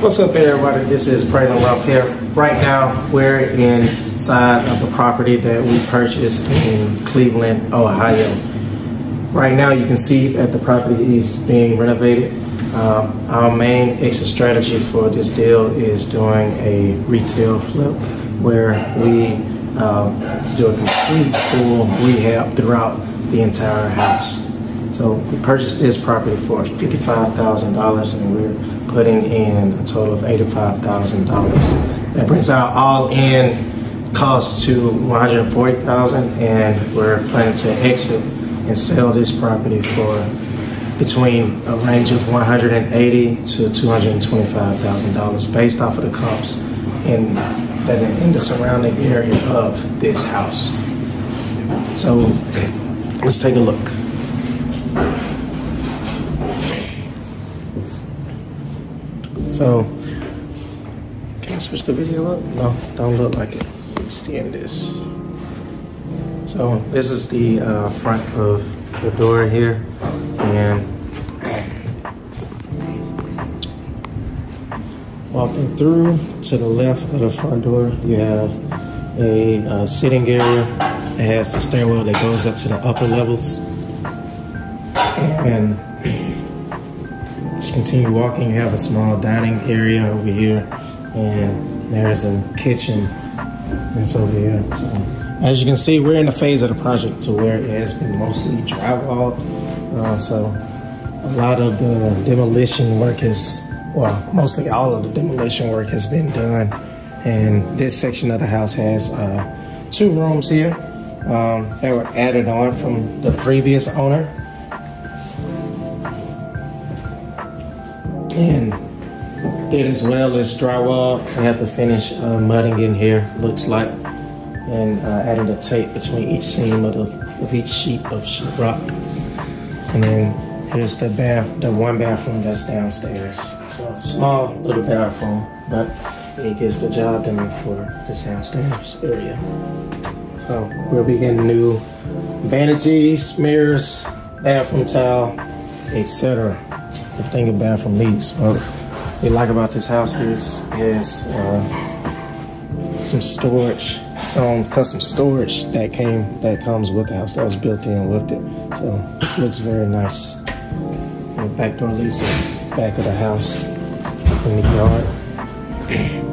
What's up, everybody? This is Braylon Rumph here. Right now, we're inside of the property that we purchased in Cleveland, Ohio. Right now, you can see that the property is being renovated. Um, our main exit strategy for this deal is doing a retail flip where we um, do a complete full rehab throughout the entire house. So we purchased this property for $55,000 and we're putting in a total of $85,000. That brings our all-in cost to $140,000 and we're planning to exit and sell this property for between a range of 180 to $225,000 based off of the comps in, in the surrounding area of this house. So let's take a look. So, can I switch the video up? No, don't look like it. Extend this. So this is the uh, front of the door here, and walking through to the left of the front door, you have a uh, sitting area. It has the stairwell that goes up to the upper levels, and continue walking, you have a small dining area over here, and there's a kitchen that's over here. So, as you can see, we're in the phase of the project to where it has been mostly drywalled. Uh, so, a lot of the demolition work is, well, mostly all of the demolition work has been done. And this section of the house has uh, two rooms here um, that were added on from the previous owner. And it as well as drywall. I have to finish uh, mudding in here, looks like, and uh, adding the tape between each seam of, the, of each sheet of rock. And then here's the bath, the one bathroom that's downstairs. So small little bathroom, but it gets the job done for this downstairs area. So we'll be getting new vanities, mirrors, bathroom towel, etc everything a bathroom needs. What we like about this house is is uh, some storage, some custom storage that came that comes with the house that was built in with it. So this looks very nice. The back door leads to the back of the house in the yard.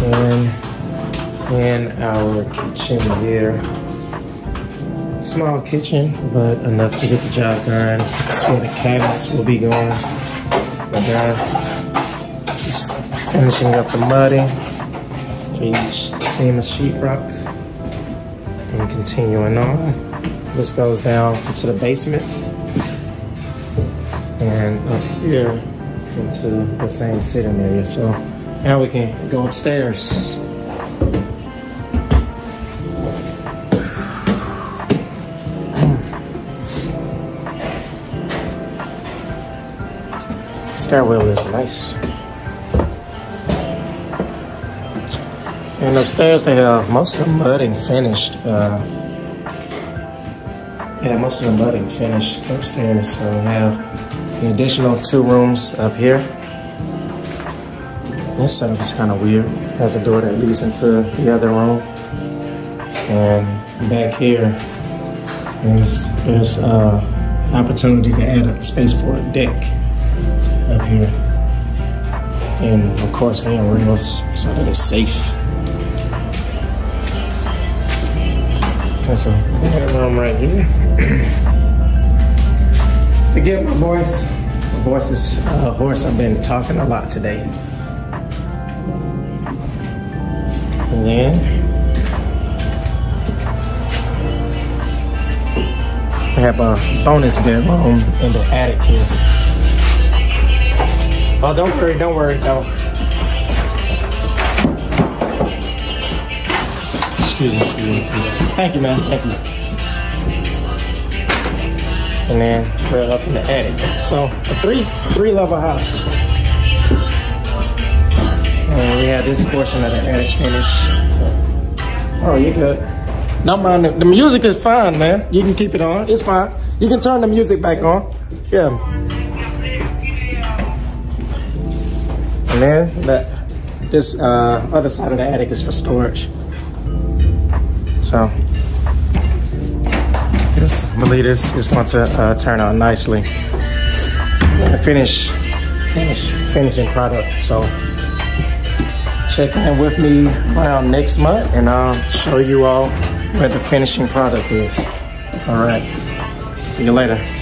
And in our kitchen here small kitchen, but enough to get the job done. That's where the cabinets will be going. But uh, just finishing up the mudding seam of sheetrock and continuing on. This goes down into the basement and up here into the same sitting area. So now we can go upstairs. Stairwell is nice. And upstairs they have most of the mudding finished. Uh, yeah, most of the mudding finished upstairs. So we have the additional two rooms up here. This setup is kind of weird. Has a door that leads into the other room. And back here, there's, there's uh, opportunity to add a space for a deck up here. And of course handrails so that it's safe. That's a bedroom right here. Forget my voice. My voice is uh, hoarse. I've been talking a lot today. And then I have a bonus bedroom in the attic here. Oh, don't worry, don't worry, no. Excuse me, excuse me. Thank you, man, thank you. And then we're up in the attic. So a three, three level house. And we have this portion of the attic finished. Oh, you good. Don't mind the, the music is fine, man. You can keep it on. It's fine. You can turn the music back on. Yeah. Then that this uh, other side of the attic is for storage. So this, I believe this is going to uh, turn out nicely. The finish, finish, finishing product. So check in with me around next month and I'll show you all where the finishing product is. All right. See you later.